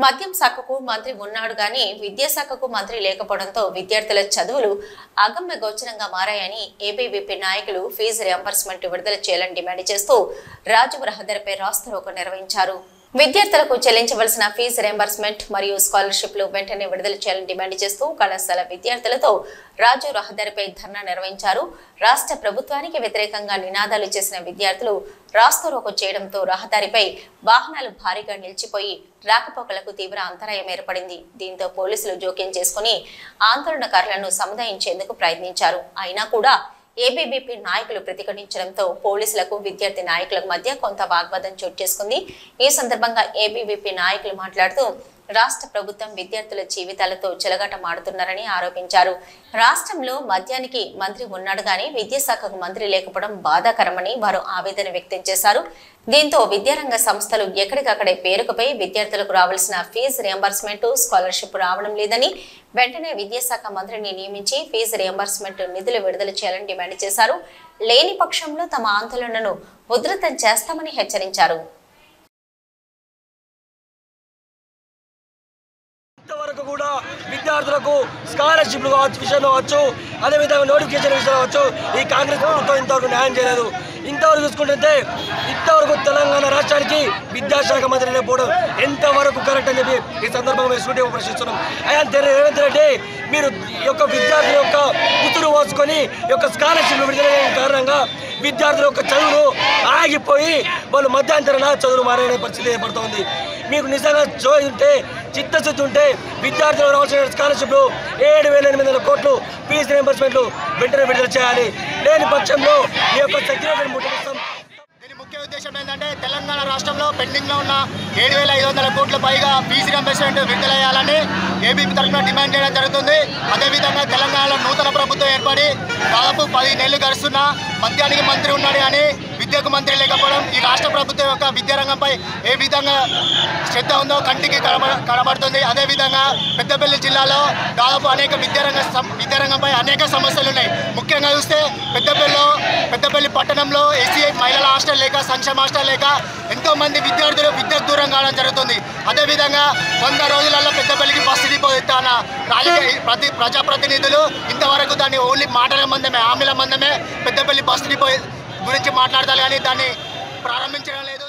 మద్యం శాఖకు మంత్రి ఉన్నాడు గాని విద్యాశాఖకు మంత్రి లేకపోవడంతో విద్యార్థుల చదువులు అగమ్య గోచరంగా మారాయని ఏబీవీపీ నాయకులు ఫీజు రియంబర్స్మెంట్ విడుదల చేయాలని డిమాండ్ చేస్తూ రాజు రహదారిపై రాస్తారోకో నిర్వహించారు. విద్యార్థులకు చెల్లించవలసిన ఫీజు రియంబర్స్మెంట్ మరియు స్కాలర్షిప్లు వెంటనే విడుదల చేయాలని డిమాండ్ చేస్తూ కళాశాల విద్యార్థులతో రాజు రహదారిపై ధర్నా నిర్వహించారు. రాష్ట్ర ప్రభుత్వానికి వ్యతిరేకంగా నినాదాలు చేసిన విద్యార్థులు రాస్తారోకో చేయడంతో రహదారిపై వాహనాలు భారీగా నిలిచిపోయి రాకపోకలకు తీవ్ర అంతరాయం ఏర్పడింది. దీంతో పోలీసులు జోక్యం చేసుకుని ఆందోళనకారులను సముదాయించేందుకు ప్రయత్నించారు. అయినా కూడా ఏబీబీపీ నాయకులు ప్రతిఘటించడంతో పోలీసులకు విద్యార్థి నాయకులకు మధ్య కొంత వాగ్వాదం చోటు చేసుకుంది. ఈ సందర్భంగా ఏబీవీపీ నాయకులు మాట్లాడుతూ రాష్ట్ర ప్రభుత్వం విద్యార్థుల జీవితాలతో చెలగాటమాడుతున్నారని ఆరోపించారు. రాష్ట్రంలో మద్యానికి మంత్రి ఉన్నాడు గాని విద్యాశాఖకు మంత్రి లేకపోవడం బాధాకరమని వారు ఆవేదన వ్యక్తం చేశారు. దీంతో విద్యారంగ సంస్థలు ఎక్కడికక్కడే పేరుకుపై విద్యార్థులకు రావాల్సిన ఫీజు రియంబర్స్మెంట్ స్కాలర్షిప్ రావడం లేదని వెంటనే విద్యాశాఖ మంత్రిని నియమించి ఫీజు రియంబర్స్మెంట్ నిధులు విడుదల చేయాలని డిమాండ్ చేశారు. లేని పక్షంలో తమ ఆందోళనను ఉధృతం చేస్తామని హెచ్చరించారు. ఇంతవరకు కూడా విద్యార్థులకు స్కాలర్షిప్లు కావచ్చు విషయంలో కావచ్చు అదేవిధంగా నోటిఫికేషన్ విషయంలో కావచ్చు ఈ కాంగ్రెస్ ప్రభుత్వం ఇంతవరకు న్యాయం చేయలేదు. ఇంతవరకు చూసుకుంటుంటే ఇంతవరకు రాష్ట్రానికి విద్యాశాఖ మంత్రి లేకపోవడం ఎంతవరకు కరెక్ట్ అని చెప్పి ఈ సందర్భంగా మేము స్టూడియో ప్రశ్నిస్తున్నాం. అయ్యా రేవంత్ రెడ్డి మీరు యొక్క విద్యార్థుల యొక్క ఉతురు పోసుకొని యొక్క స్కాలర్షిప్లు విడుదల కారణంగా విద్యార్థుల యొక్క చదువులు ఆగిపోయి వాళ్ళు మధ్యాంతరంగా చదువులు మారే పరిస్థితి ఏర్పడుతోంది. మీకు నిజంగా జోయి ఉంటే చిత్తశుద్ధి ఉంటే విద్యార్థులకు రావాల్సిన స్కాలర్షిప్లు ఏడు వేల ఎనిమిది వందల కోట్లు ఫీజు రీంబర్స్మెంట్లు వెంటనే విడుదల చేయాలి. లేని పక్షంలో ఈ యొక్క సెక్రటరీ ముట్టడిస్తాం ఉద్దేశం ఏంటంటే తెలంగాణ రాష్ట్రంలో పెండింగ్లో ఉన్న ఏడు వేల ఐదు వందల కోట్ల పైగా బీసీ రింబర్స్మెంట్ విడుదల చేయాలని ఏబీపీ తరఫున డిమాండ్ చేయడం జరుగుతుంది. అదేవిధంగా తెలంగాణలో నూతన ప్రభుత్వం ఏర్పడి దాదాపు పది నెలలు గడుస్తున్నా మద్యానికి మంత్రి ఉన్నాడు కానీ విద్యకు మంత్రి లేకపోవడం ఈ రాష్ట్ర ప్రభుత్వం యొక్క విద్యారంగంపై ఏ విధంగా శ్రద్ధ ఉందో కంటికి కనబ కనబడుతుంది. అదేవిధంగా పెద్దపల్లి జిల్లాలో దాదాపు అనేక విద్యారంగ విద్యారంగంపై అనేక సమస్యలు ఉన్నాయి. ముఖ్యంగా చూస్తే పెద్ద పట్టణంలో ఎస్సీఐ మహిళల హాస్టల్ లేక సంక్షేమ హాస్టల్ లేక ఎంతో మంది విద్యార్థులు విద్యకు దూరం కావడం జరుగుతుంది. అదేవిధంగా వంద రోజులలో పెద్దపల్లికి బస్సు డిపో రాజకీయ ప్రతి ప్రజాప్రతినిధులు ఇంతవరకు దాన్ని ఓన్లీ మాటల మందమే హామీల మందమే పెద్దపల్లి బస్సు డిపో గురించి మాట్లాడతారు. కానీ దాన్ని ప్రారంభించడం లేదు.